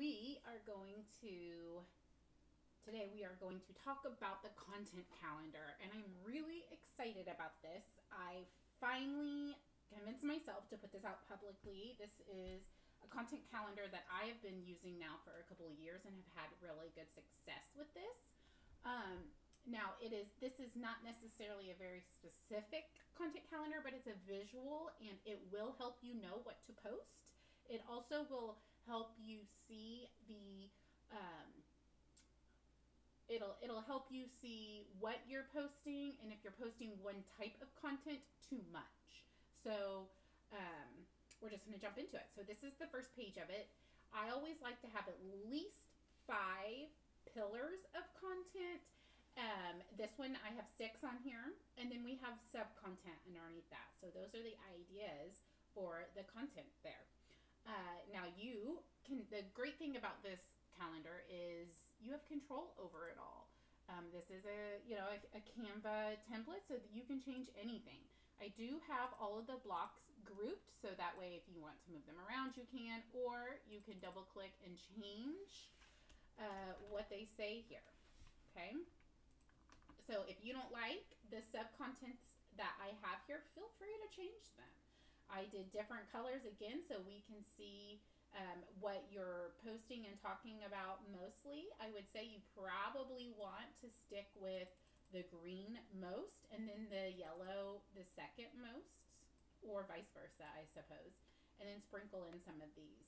we are going to today we are going to talk about the content calendar and I'm really excited about this. I finally convinced myself to put this out publicly. This is a content calendar that I have been using now for a couple of years and have had really good success with this. Um, now it is this is not necessarily a very specific content calendar, but it's a visual and it will help you know what to post. It also will help you see the um, it'll it'll help you see what you're posting and if you're posting one type of content too much. So um, we're just going to jump into it. So this is the first page of it. I always like to have at least five pillars of content um, this one I have six on here, and then we have sub content underneath that. So those are the ideas for the content there. Uh, now you can. The great thing about this calendar is you have control over it all. Um, this is a you know a, a Canva template, so that you can change anything. I do have all of the blocks grouped, so that way if you want to move them around, you can, or you can double click and change uh, what they say here. Okay. So if you don't like the sub contents that I have here, feel free to change them. I did different colors again so we can see um, what you're posting and talking about mostly. I would say you probably want to stick with the green most and then the yellow the second most, or vice versa, I suppose, and then sprinkle in some of these.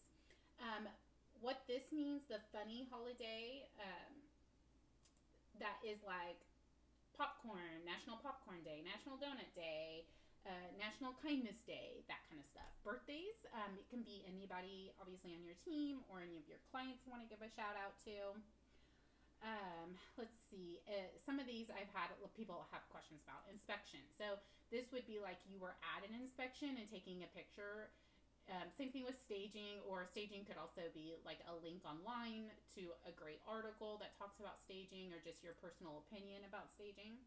Um, what this means, the funny holiday, um, that is like popcorn, National Popcorn Day, National Donut Day, uh, National Kindness Day, that kind of stuff. Birthdays, um, it can be anybody, obviously, on your team or any of your clients want to give a shout out to. Um, let's see. Uh, some of these I've had people have questions about inspection. So this would be like you were at an inspection and taking a picture um, same thing with staging, or staging could also be like a link online to a great article that talks about staging or just your personal opinion about staging.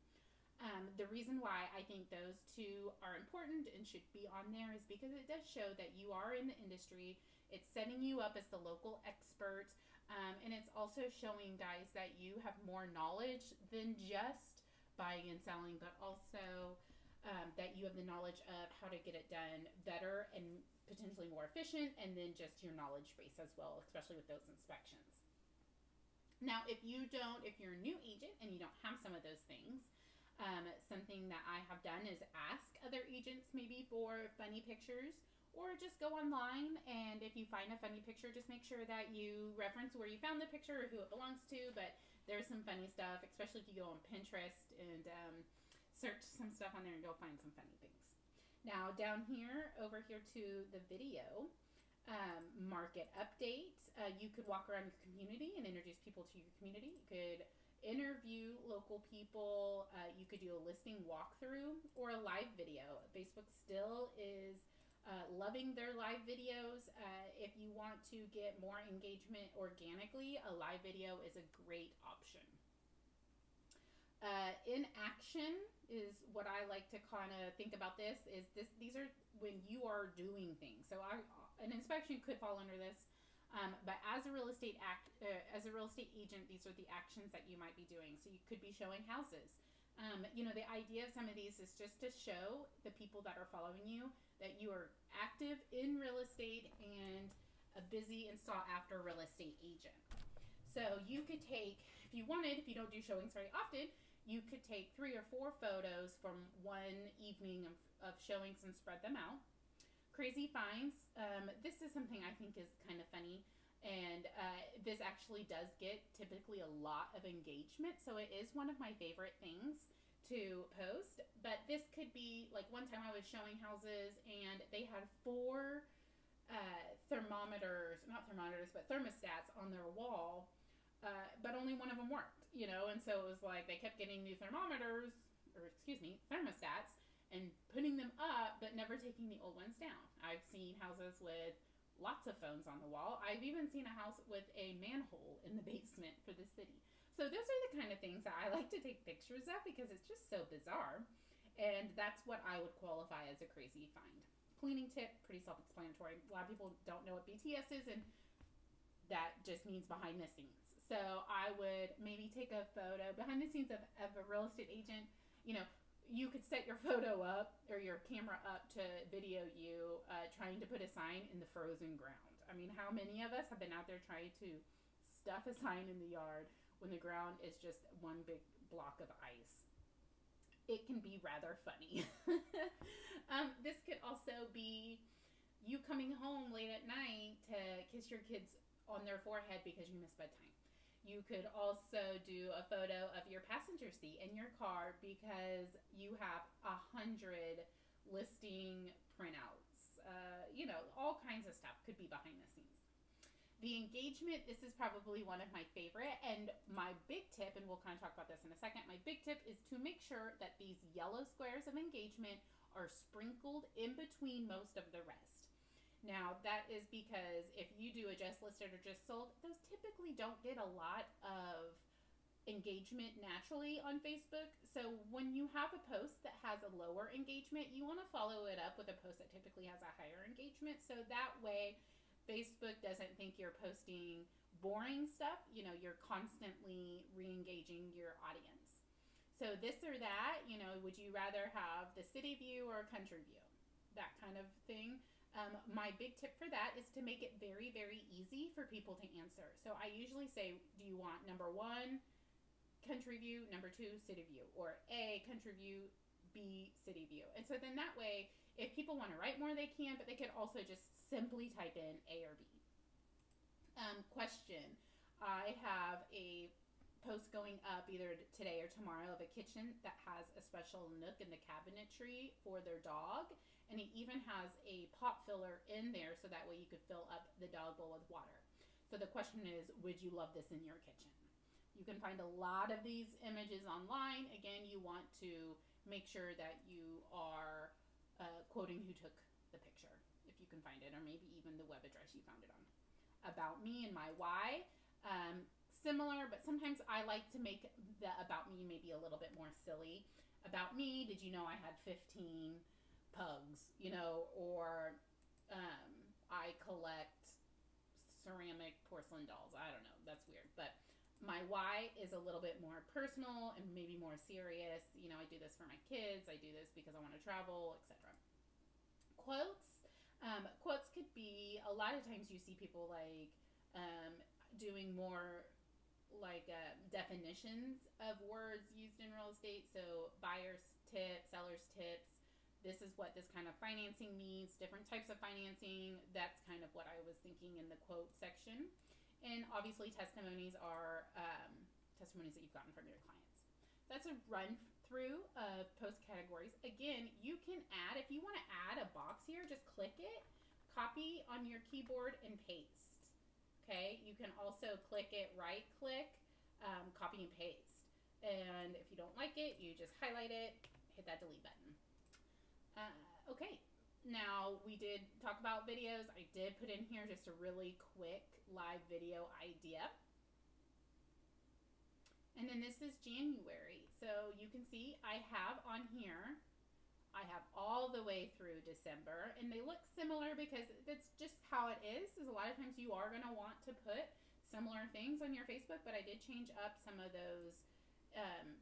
The reason why I think those two are important and should be on there is because it does show that you are in the industry. It's setting you up as the local expert, um, and it's also showing guys that you have more knowledge than just buying and selling, but also um, that you have the knowledge of how to get it done better and potentially more efficient, and then just your knowledge base as well, especially with those inspections. Now, if you don't, if you're a new agent and you don't have some of those things, um, something that I have done is ask other agents maybe for funny pictures or just go online and if you find a funny picture just make sure that you reference where you found the picture or who it belongs to but there's some funny stuff especially if you go on pinterest and um, search some stuff on there and you'll find some funny things. Now down here over here to the video um, market update uh, you could walk around your community and introduce people to your community. You could interview local people uh, you could do a listing walkthrough or a live video facebook still is uh, loving their live videos. Uh, if you want to get more engagement organically, a live video is a great option. Uh, in action is what I like to kind of think about this is this these are when you are doing things. So I, an inspection could fall under this. Um, but as a real estate act, uh, as a real estate agent, these are the actions that you might be doing. So you could be showing houses. Um, you know, the idea of some of these is just to show the people that are following you that you are active in real estate and a busy and sought after real estate agent. So you could take, if you wanted, if you don't do showings very often, you could take three or four photos from one evening of, of showings and spread them out. Crazy finds. Um, this is something I think is kind of funny. And uh, this actually does get typically a lot of engagement. So it is one of my favorite things to post. But this could be like one time I was showing houses and they had four uh, thermometers, not thermometers, but thermostats on their wall. Uh, but only one of them worked, you know, and so it was like they kept getting new thermometers, or excuse me, thermostats, and putting them up, but never taking the old ones down. I've seen houses with lots of phones on the wall. I've even seen a house with a manhole in the basement for the city. So those are the kind of things that I like to take pictures of because it's just so bizarre. And that's what I would qualify as a crazy find. Cleaning tip, pretty self explanatory. A lot of people don't know what BTS is, and that just means behind the scenes. So I would maybe take a photo behind the scenes of, of a real estate agent. You know, you could set your photo up or your camera up to video you uh, trying to put a sign in the frozen ground. I mean, how many of us have been out there trying to stuff a sign in the yard when the ground is just one big block of ice? It can be rather funny. um, this could also be you coming home late at night to kiss your kids on their forehead because you missed bedtime. You could also do a photo of your passenger seat in your car because you have a hundred listing printouts. Uh, you know, all kinds of stuff could be behind the scenes. The engagement, this is probably one of my favorite. And my big tip, and we'll kind of talk about this in a second, my big tip is to make sure that these yellow squares of engagement are sprinkled in between most of the rest. Now, that is because if you do a just listed or just sold, those typically don't get a lot of engagement naturally on Facebook. So when you have a post that has a lower engagement, you want to follow it up with a post that typically has a higher engagement. So that way, Facebook doesn't think you're posting boring stuff. You know, you're constantly re engaging your audience. So this or that, you know, would you rather have the city view or country view? That kind of thing. Um, my big tip for that is to make it very, very easy for people to answer. So I usually say, do you want number one, country view, number two, city view, or A, country view, B, city view. And so then that way, if people want to write more, they can, but they could also just simply type in A or B. Um, question I have a post going up either today or tomorrow of a kitchen that has a special nook in the cabinetry for their dog and he even has a pot filler in there so that way you could fill up the dog bowl with water. So the question is, would you love this in your kitchen? You can find a lot of these images online. Again, you want to make sure that you are uh, quoting who took the picture, if you can find it, or maybe even the web address you found it on. About me and my why. Um, similar, but sometimes I like to make the about me maybe a little bit more silly. About me, did you know I had 15 pugs, you know, or um, I collect ceramic porcelain dolls. I don't know. That's weird. But my why is a little bit more personal and maybe more serious. You know, I do this for my kids. I do this because I want to travel, etc. Quotes. Um, quotes could be a lot of times you see people like um, doing more like uh, definitions of words used in real estate. So buyers tips, sellers tips, this is what this kind of financing means, different types of financing. That's kind of what I was thinking in the quote section. And obviously, testimonies are um, testimonies that you've gotten from your clients. That's a run through of post categories. Again, you can add, if you want to add a box here, just click it, copy on your keyboard, and paste. Okay, you can also click it, right click, um, copy and paste. And if you don't like it, you just highlight it, hit that delete button. Uh, okay, now we did talk about videos. I did put in here just a really quick live video idea. And then this is January. So you can see I have on here, I have all the way through December. And they look similar because that's just how it is. Is a lot of times you are going to want to put similar things on your Facebook, but I did change up some of those um,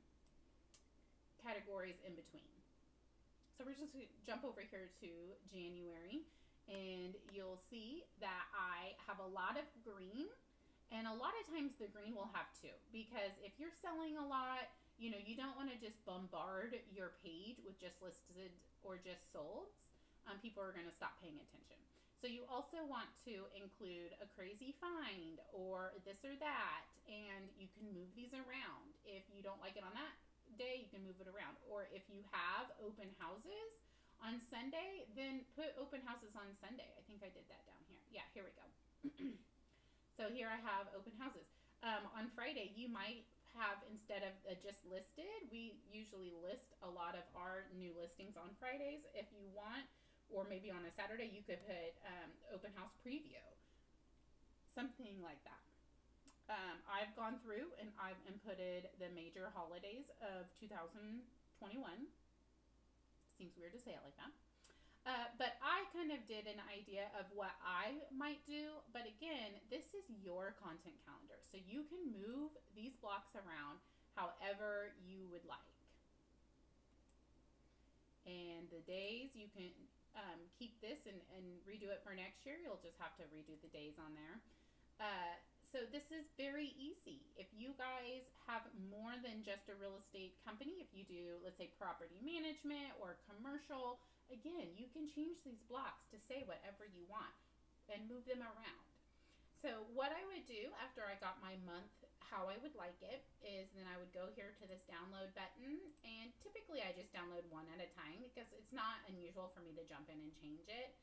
categories in between. So we're just going to jump over here to January and you'll see that I have a lot of green and a lot of times the green will have two because if you're selling a lot, you know, you don't want to just bombard your page with just listed or just solds. Um, people are going to stop paying attention. So you also want to include a crazy find or this or that, and you can move these around. If you don't like it on that day, you can move it around. Or if you have open houses on Sunday, then put open houses on Sunday. I think I did that down here. Yeah, here we go. so here I have open houses. Um, on Friday, you might have instead of uh, just listed, we usually list a lot of our new listings on Fridays. If you want, or maybe on a Saturday, you could put um, open house preview, something like that. Um, I've gone through and I've inputted the major holidays of 2021. Seems weird to say it like that. Uh, but I kind of did an idea of what I might do. But again, this is your content calendar. So you can move these blocks around however you would like. And the days you can um, keep this and, and redo it for next year. You'll just have to redo the days on there. Uh, so this is very easy. If you guys have more than just a real estate company, if you do, let's say, property management or commercial, again, you can change these blocks to say whatever you want and move them around. So what I would do after I got my month, how I would like it, is then I would go here to this download button, and typically I just download one at a time because it's not unusual for me to jump in and change it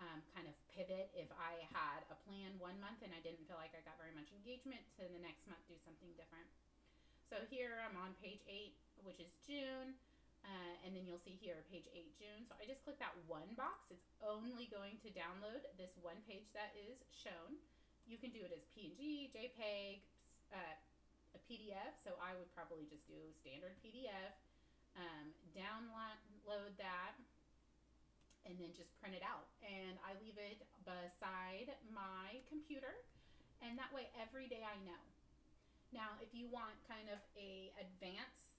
um, kind of pivot if I had a plan one month and I didn't feel like I got very much engagement to the next month do something different. So here I'm on page 8, which is June. Uh, and then you'll see here page 8 June. So I just click that one box. It's only going to download this one page that is shown. You can do it as PNG, JPEG, uh, a PDF. So I would probably just do standard PDF. Um, download that and then just print it out. And I leave it beside my computer, and that way every day I know. Now, if you want kind of a advanced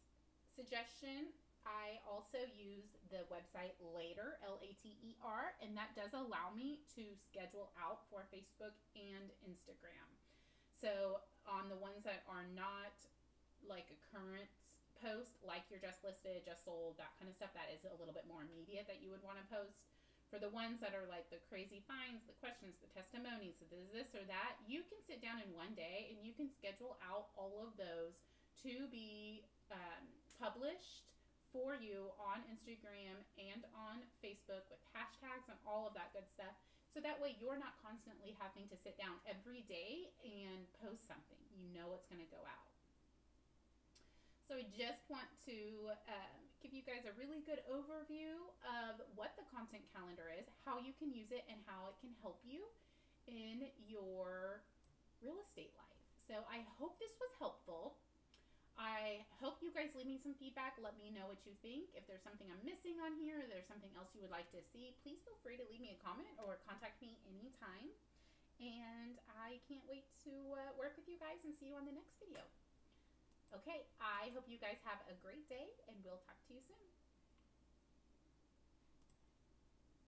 suggestion, I also use the website Later, L A T E R, and that does allow me to schedule out for Facebook and Instagram. So, on the ones that are not like a current post like you're just listed, just sold, that kind of stuff, that is a little bit more immediate that you would want to post. For the ones that are like the crazy finds, the questions, the testimonies, the this or that, you can sit down in one day and you can schedule out all of those to be um, published for you on Instagram and on Facebook with hashtags and all of that good stuff. So that way you're not constantly having to sit down every day and post something. You know it's going to go out. So I just want to um, give you guys a really good overview of what the content calendar is, how you can use it, and how it can help you in your real estate life. So I hope this was helpful. I hope you guys leave me some feedback. Let me know what you think. If there's something I'm missing on here, or there's something else you would like to see, please feel free to leave me a comment or contact me anytime. And I can't wait to uh, work with you guys and see you on the next video. Okay, I hope you guys have a great day, and we'll talk to you soon.